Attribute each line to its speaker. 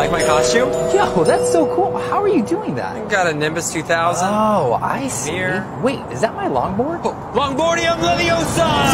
Speaker 1: Like my costume?
Speaker 2: Yo, that's so cool. How are you doing that?
Speaker 1: I Got a Nimbus 2000.
Speaker 2: Oh, I see.
Speaker 1: Mirror.
Speaker 2: Wait, is that my longboard?
Speaker 1: Longboardium Leviosa!